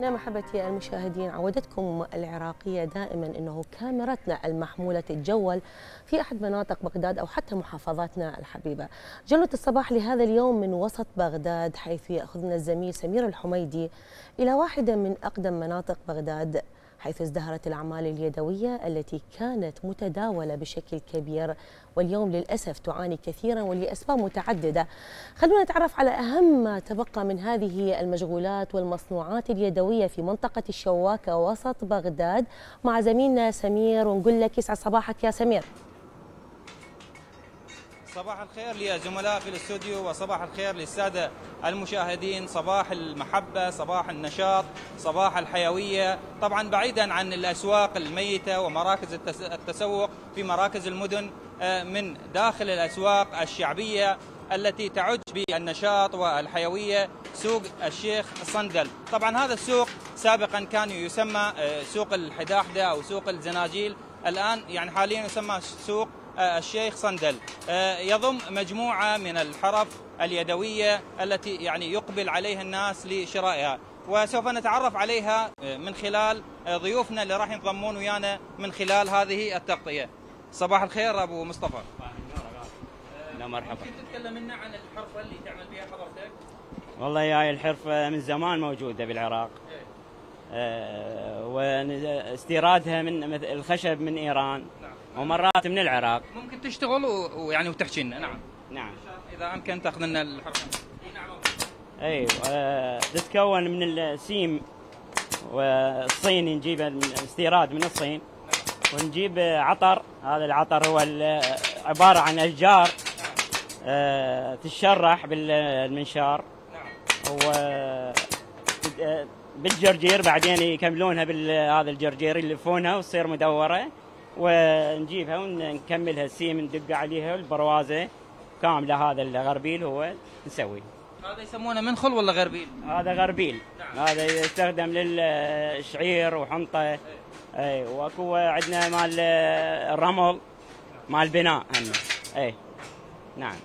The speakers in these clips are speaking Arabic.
نعم محبتي المشاهدين عودتكم العراقية دائما أنه كاميرتنا المحمولة تتجول في أحد مناطق بغداد أو حتى محافظاتنا الحبيبة. جولة الصباح لهذا اليوم من وسط بغداد حيث يأخذنا الزميل سمير الحميدي إلى واحدة من أقدم مناطق بغداد. حيث ازدهرت الأعمال اليدوية التي كانت متداولة بشكل كبير واليوم للأسف تعاني كثيرا ولأسباب متعددة. خلونا نتعرف على أهم ما تبقى من هذه المشغولات والمصنوعات اليدوية في منطقة الشواكة وسط بغداد. مع زميلنا سمير ونقول لك يسعد صباحك يا سمير. صباح الخير لزملاء في الاستوديو وصباح الخير للسادة المشاهدين صباح المحبة صباح النشاط صباح الحيوية. طبعا بعيدا عن الأسواق الميتة ومراكز التسوق في مراكز المدن من داخل الأسواق الشعبية التي تعج بالنشاط والحيوية سوق الشيخ صندل. طبعا هذا السوق سابقا كان يسمى سوق الحداحدة أو سوق الزناجيل. الآن يعني حاليا يسمى سوق الشيخ صندل. يضم مجموعة من الحرف اليدوية التي يعني يقبل عليها الناس لشرائها. وسوف نتعرف عليها من خلال ضيوفنا اللي راح ينضمون ويانا من خلال هذه التغطية. صباح الخير أبو مصطفى. لا مرحبا. ممكن تتكلم لنا عن الحرفة اللي تعمل بها حضرتك؟ والله هاي الحرفة من زمان موجودة بالعراق. أه وإستيرادها من الخشب من إيران. نعم. ومرات من العراق. ممكن تشتغل ويعني وتحكي لنا. نعم. نعم. إذا أمكن تأخذ لنا الحرفة نعم اي أه تتكون من السيم والصين. نجيبه من استيراد من الصين. ونجيب عطر. هذا العطر هو عبارة عن أشجار أه تشرح بالمنشار. و بالجرجير. بعدين يكملونها بهذا الجرجير يلفونها وتصير مدورة. ونجيبها ونكملها. السيم ندق عليها البروازة كاملة. هذا الغربيل هو نسوي هذا يسمونه منخل ولا غربيل؟ هذا غربيل. نعم. هذا يستخدم للشعير وحنطة. إي وأكو عندنا مال الرمل مال البناء هم. إي نعم.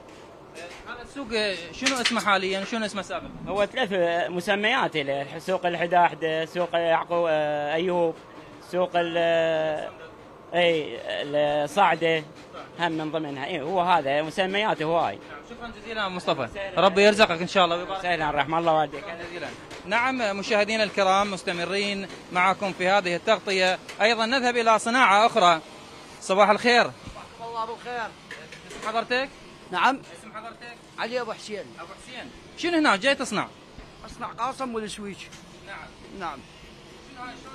هذا السوق شنو اسمه حاليا؟ شنو اسمه سابق؟ هو ثلاث مسميات له. سوق الحداحدة سوق يعقوب أيوب سوق ال اي الصعده هم من ضمنها. اي هو هذا مسمياته هواي. شكرا جزيلا مصطفى. ربي يرزقك إن شاء الله ويبارك. سهلا رحم الله والديك جزيلا. نعم مشاهدينا الكرام مستمرين معكم في هذه التغطية. أيضا نذهب إلى صناعة أخرى. صباح الخير. الله أبو خير اسم حضرتك؟ نعم. اسم حضرتك؟ علي أبو حسين. أبو حسين. شنو هنا؟ جاي تصنع؟ أصنع قاصم والسويج نعم. نعم. شنو هاي؟ شلون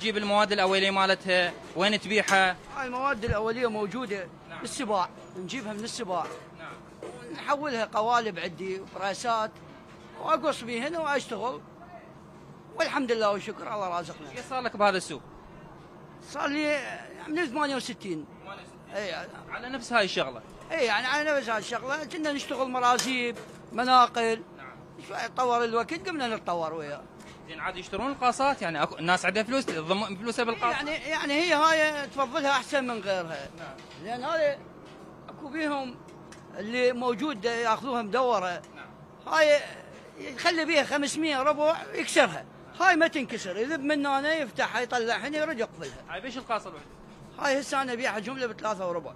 تجيب المواد الأولية مالتها؟ وين تبيعها؟ هاي المواد الأولية موجودة نعم. بالسباع نجيبها من السباع. نعم. ونحولها قوالب عندي براسات وأقص بيهن وأشتغل. والحمد لله والشكر الله رازقنا. إيش صار لك بهذا السوق؟ صار لي من 68 اي على نفس هاي الشغلة؟ اي يعني على نفس هالشغله كنا نشتغل مرازيب مناقل. نعم. تطور الوقت قمنا نتطور وياه. زين عاد يشترون القاصات يعني أكو الناس عندها فلوس تضم فلوسها بالقاص. يعني يعني هي هاي تفضلها أحسن من غيرها. نعم. لأن هذا أكو بيهم اللي موجود يأخذوها مدورة. هاي يخلي بيها 500 ربع يكسرها. هاي ما تنكسر يذب من هنا يفتحها يطلع هنا يرد يقفلها. هاي بيش القاصه الوحده؟ هاي هسه أنا أبيعها جملة بثلاثة وربع.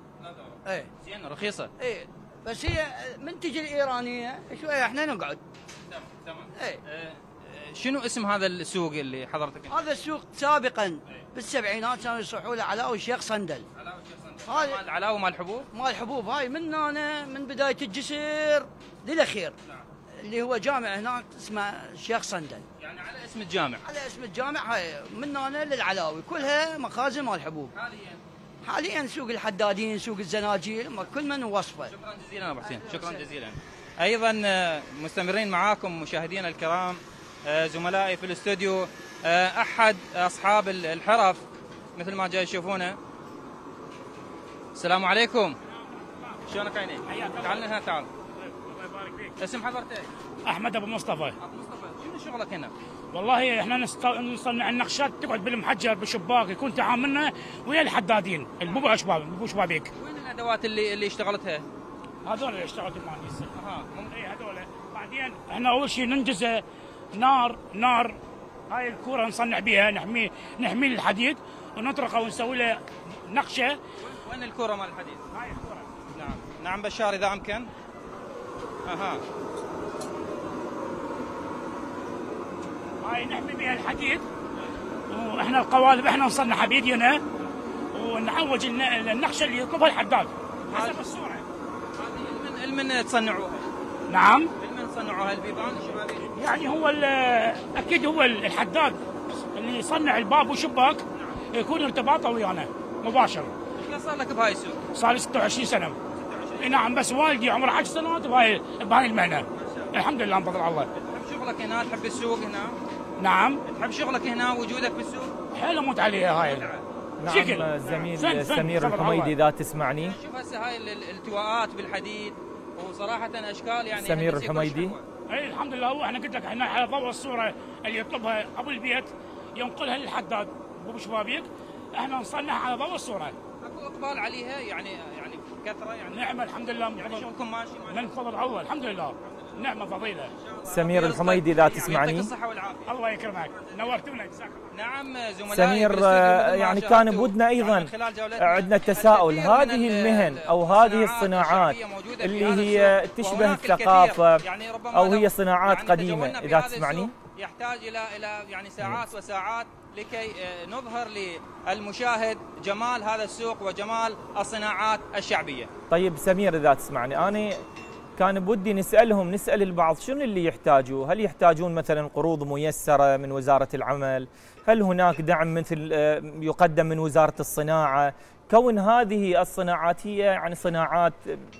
اي زين رخيصة. اي بس هي منتج الإيرانية شوية إحنا نقعد. تمام تمام. اي آه، شنو اسم هذا السوق اللي حضرتك؟ هذا السوق سابقا بالسبعينات كانوا يصحوا له علاوي الشيخ صندل. علاوه شيخ صندوق. هاي- مال علاوه مال حبوب؟ مال حبوب. هاي من هنا من بداية الجسر للأخير. نعم. اللي هو جامع هناك اسمه الشيخ صندل. يعني على اسم الجامع؟ على اسم الجامع هاي من هنا للعلاوي. كلها مخازن مال حبوب. حاليا؟ حاليا سوق الحدادين سوق الزناجيل كل من وصفه. شكرا جزيلا أبو حسين. شكرا جزيلا. أيضا آه، مستمرين معاكم مشاهدينا الكرام. زملائي في الاستوديو آه، أحد أصحاب ال- الحرف مثل ما جاي تشوفونه. السلام عليكم. شلونك عيني؟ تعال هنا تعال. الله يبارك فيك. اسم حضرتك؟ أحمد أبو مصطفى. أبو مصطفى. شنو شغلك هنا؟ والله إحنا نصنع النقشات تقعد بالمحجر بالشباك يكون تعاملنا ويا الحدادين. البوبو شباب البوبو شبابيك وين الأدوات اللي اللي اشتغلتها؟ هذول اللي اشتغلت المهندس أها مم- اي هذول. بعدين إحنا أول شيء ننجز نار نار. هاي الكورة نصنع بها نحمي نحمي الحديد ونطرقه ونسوي له نقشة. وين الكره مال الحديد؟ هاي الكورة. نعم. نعم بشار إذا أمكن. أها. هاي نحمي بها الحديد. وإحنا القوالب إحنا نصنعها بايدينا ونعوج الن- النقشة اللي يطلبها الحداد. حسب الصورة. هذه المن المن تصنعوها. نعم. المن تصنعوها البيبان الشبابيك يعني هو ال- أكيد هو الحداد. اللي يصنع الباب والشباك يكون ارتباطه ويانا مباشر إيش قد صار لك بهاي السوق؟ صار لي 26 سنة. إي نعم بس والدي عمره 10 سنوات بهاي بهاي المهنة. الحمد لله من فضل الله. تحب شغلك هنا؟ تحب السوق هنا؟ نعم. تحب شغلك هنا وجودك بالسوق؟ حيل أموت عليها هاي شكل. نعم الزميل فن- فن، سمير الحميدي. اذا تسمعني. شوف هسه هاي ال- الالتواءات بالحديد. وصراحة أشكال يعني سمير الحميدي. إي الحمد لله. هو إحنا قلت لك إحنا على ضوء الصورة اللي يطلبها أبو البيت ينقلها للحداد. أبو شبابيك إحنا نصنعها على ضوء الصورة. أكو إقبال عليها يعني يعني كثرة يعني. نعمة الحمد لله. من يعني فضل- شغلكم ماشي. ما من فضل الله الحمد لله. نعمة فضيلة. سمير الحميدي إذا تسمعني. الصحة والعافية. الله يكرمك. نورتونا جزاك نعم زملائي سمير آه، يعني كان بودنا يعني أيضا عندنا تساؤل. هذه ال- المهن أو هذه الصناعات اللي هي تشبه. الثقافة. يعني أو هي صناعات يعني قديمة إذا تسمعني. يحتاج إلى إلى يعني ساعات وساعات لكي آه، نظهر للمشاهد جمال هذا السوق وجمال الصناعات الشعبية. طيب سمير إذا تسمعني. أنا كان بودي نسألهم نسأل البعض شنو اللي يحتاجوه؟ هل يحتاجون مثلا قروض ميسرة من وزارة العمل؟ هل هناك دعم مثل آه، يقدم من وزارة الصناعة؟ كون هذه الصناعات هي يعني صناعات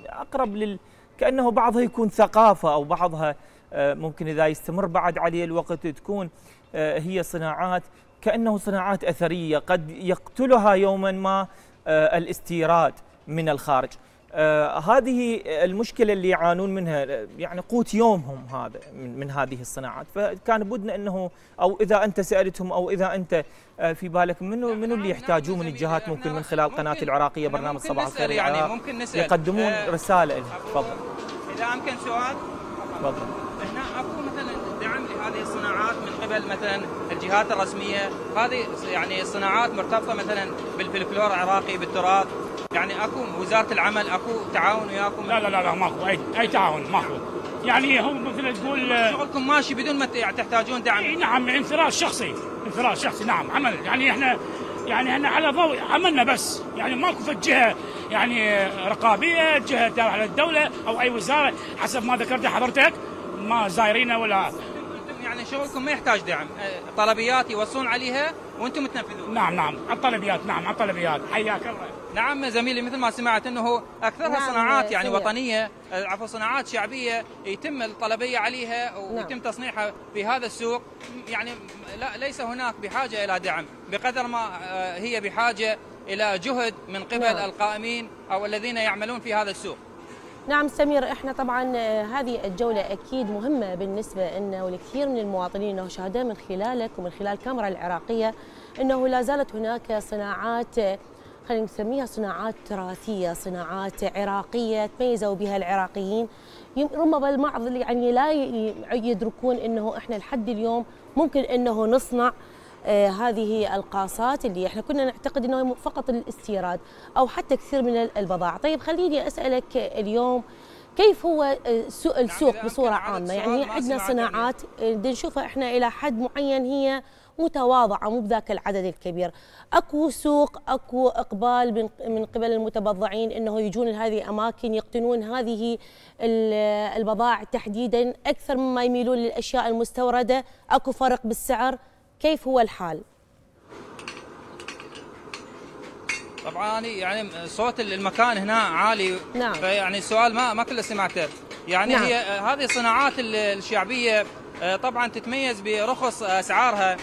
أقرب لل كأنه بعضها يكون ثقافة أو بعضها آه، ممكن إذا يستمر بعد عليه الوقت تكون آه، هي صناعات كأنه صناعات أثرية قد يقتلها يوما ما آه، الاستيراد من الخارج. آه هذه المشكلة اللي يعانون منها آه، يعني قوت يومهم هذا من, من هذه الصناعات. فكان بدنا إنه أو إذا أنت سألتهم أو إذا أنت آه في بالك منو منو اللي يحتاجوه من الجهات ممكن من خلال قناه العراقية برنامج صباح نسأل الخير. يعني العراق ممكن نسأل. يقدمون آه، رسالة لهم تفضل. إذا أمكن سؤال؟ تفضل. هنا اكو مثلا دعم لهذه الصناعات من قبل مثلا الجهات الرسمية، هذه يعني الصناعات مرتبطة مثلا بالفلكلور العراقي بالتراث، يعني اكو وزارة العمل اكو تعاون وياكم؟ لا لا لا لا ماكو أي أي تعاون ماكو يعني هو مثل تقول آه، شغلكم ماشي بدون ما ت- تحتاجون دعم. إي نعم انفراد شخصي انفراد شخصي نعم عمل. يعني إحنا يعني إحنا على ضوء عملنا بس. يعني ماكو في جهه يعني رقابية جهة تابعه للدوله أو أي وزارة حسب ما ذكرت حضرتك ما زايرينا ولا. يعني شغلكم ما يحتاج دعم، آه، طلبيات يوصون عليها وأنتم تنفذون. نعم نعم على الطلبيات نعم على الطلبيات. حياك الله. نعم زميلي مثل ما سمعت إنه أكثرها نعم، صناعات يعني سمير. وطنية عفوا صناعات شعبية يتم الطلبية عليها ويتم نعم. تصنيعها في هذا السوق يعني لا ليس هناك بحاجة إلى دعم بقدر ما آه، هي بحاجة إلى جهد من قبل نعم. القائمين أو الذين يعملون في هذا السوق نعم سمير إحنا طبعا آه، هذه الجولة أكيد مهمة بالنسبة لنا ولكثير من المواطنين إنه شاهدنا من خلالك ومن خلال الكاميرا العراقية إنه لا زالت هناك صناعات آه، خلينا نسميها صناعات تراثية، صناعات عراقية تميزوا بها العراقيين. ربما البعض اللي يعني لا يدركون إنه إحنا لحد اليوم ممكن إنه نصنع آه، هذه القاصات اللي إحنا كنا نعتقد إنه فقط للاستيراد أو حتى كثير من ال- البضائع، طيب خليني أسألك اليوم كيف هو آه، سوق السوق بصورة عامة؟ يعني عندنا صناعات آه، نشوفها إحنا إلى حد معين هي متواضعة مو بذاك العدد الكبير، أكو سوق أكو إقبال من من قبل المتبضعين إنه يجون لهذه الاماكن يقتنون هذه ال- البضائع تحديدا أكثر مما يميلون للأشياء المستوردة، أكو فرق بالسعر، كيف هو الحال؟ طبعا يعني صوت المكان هنا عالي نعم. فيعني السؤال ما ما كله سمعته يعني نعم. هي هذه الصناعات ال- الشعبية طبعا تتميز برخص أسعارها.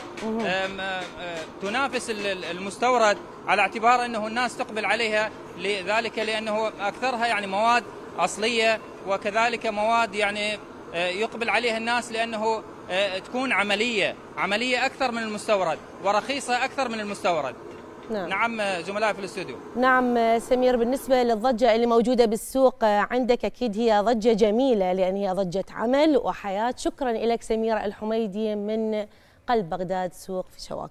آه، آه، تنافس ال- ال- المستورد على اعتبار إنه الناس تقبل عليها لذلك لأنه أكثرها يعني مواد أصلية وكذلك مواد يعني آه، يقبل عليها الناس لأنه آه، تكون عملية عملية أكثر من المستورد ورخيصة أكثر من المستورد. نعم. نعم زملائي في الاستوديو. نعم سمير بالنسبة للضجة اللي موجودة بالسوق عندك أكيد هي ضجة جميلة لأن هي ضجة عمل وحياة. شكرا لك سميرة الحميدي من قلب بغداد سوق في شواكع